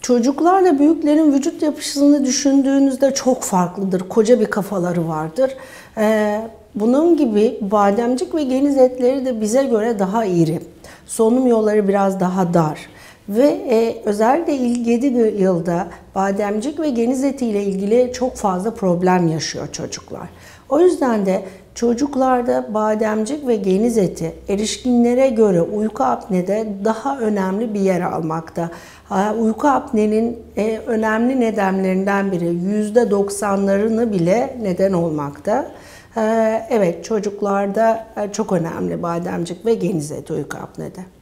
Çocuklarla büyüklerin vücut yapısını düşündüğünüzde çok farklıdır. Koca bir kafaları vardır. Ee, bunun gibi bademcik ve geniz etleri de bize göre daha iri. Solunum yolları biraz daha dar. Ve e, özellikle ilk 7 yılda bademcik ve geniz eti ile ilgili çok fazla problem yaşıyor çocuklar. O yüzden de çocuklarda bademcik ve geniz eti erişkinlere göre uyku apnede daha önemli bir yer almakta. Uyku apnenin e, önemli nedenlerinden biri %90'larını bile neden olmakta. Evet çocuklarda e, çok önemli bademcik ve geniz eti uyku apnede.